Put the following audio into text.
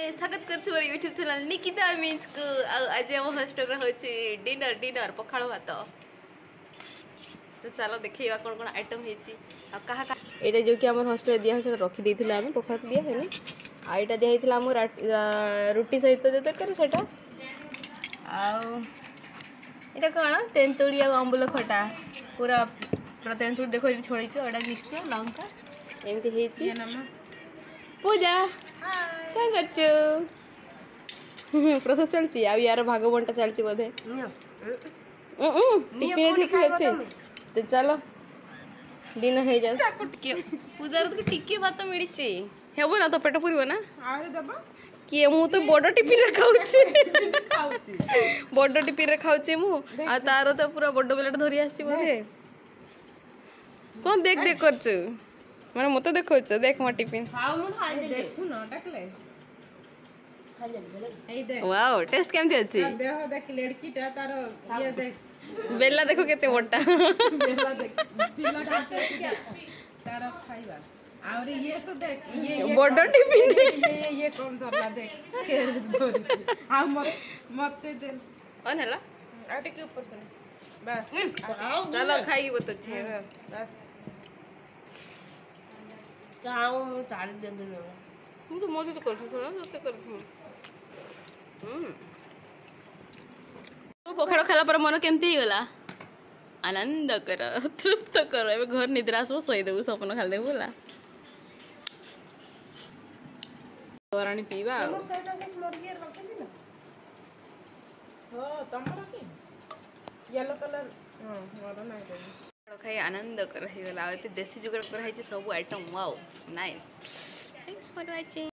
চ্যানেলে স্বাগত করছি আমার ইউটিউব চ্যানেল নিকিতা মিজ কু আজ আমার হোস্টেলরে হচ্ছে ডিনর ডিনর পখাল ভাত তো চাল দেখে কোন কোন আইটম হয়েছি এটা যে কি আমার হোস্টেলে দিয়া হয়েছে রখি দিয়েছিল আমি পখাল দিয়া হয়নি আর এটা দিয়া হয়েছিল আমার রুটি সহ যে তরকারি সেটা আটা এটা তেঁতুড়ি আম্বুল খটা পুরা পুরা তেঁতুড়ি দেখো ছড়াইছ এটা মিশছে লঙ্কা এমতি হয়েছি পূজা କ'ଣ କରୁଛୁ ପ୍ରୋସେସ୍ ଚାଲିଛି ଆଉ ୟାର ଭାଗ ବଣ୍ଟା ଚାଲିଛି ବୋଧେ ଟିଫିନ୍ ଟିଫିନ୍ ଅଛି ତ ଚାଲ ଦିନ ହେଇଯାଉ ଟିକେ ପୂଜାରୁ ଟିକେ ଭାତ ମିଳିଛି ହେବ ନା ତ ପେଟ ପୁରିବ ନା କିଏ ମୁଁ ତ ବଡ଼ ଟିଫିନ୍ରେ ଖାଉଛି ବଡ଼ ଟିଫିନ୍ରେ ଖାଉଛି ମୁଁ ଆଉ ତାର ତ ପୁରା ବଡ଼ ବେଲାଟା ଧରି ଆସିଛି ବୋଧେ କ'ଣ ଦେଖ ଦେଖ କରୁଛୁ ମାନେ ମୋତେ ଦେଖଉଛ ଦେଖ ମୋ ଟିଫିନ୍ ୱାଓ ଟେଷ୍ଟ କେମିତି ଅଛି ବେଲା ଦେଖ କେତେ ବଟା ଆହୁରି ଇଏ ତ ଦେଖ ଇଏ ବଡ଼ ଟିଫିନ୍ ଇଏ ଇଏ କଣ ଧରିଲା ଦେଖ ଆଉ ମତେ ଅନ୍ ହେଲା ଆଉ ଟିକେ ଉପର କରେ ବାସ୍ ଚାଲ ଖାଇକି ବହୁତ ଅଛି ବାସ୍ खाऊं मैं सारे दे दूँगा ମୁଁ ତ ମୋ ସହିତ କରିଥିଲି ଶୁଣ ତୋତେ କରିଥିଲି ପଖାଳ ଖାଇଲା ପରେ ମନ କେମିତି ହେଇଗଲା ଆନନ୍ଦ କର ତୃପ୍ତ କର ଏବେ ଘର ନିଦ୍ରା ଆସିବ ଶୋଇଦେବୁ ସପନ ଖାଇଦେବୁ ହେଲା ତୋରାଣୀ ପିଇବା ଆଉ ତମର କି ୟେଲୋ କଲର୍ ହଁ ମୋର ନାହିଁ खाई आनंद रही लावते देसी जुगाड करायची सर्व item wow nice thanks for watching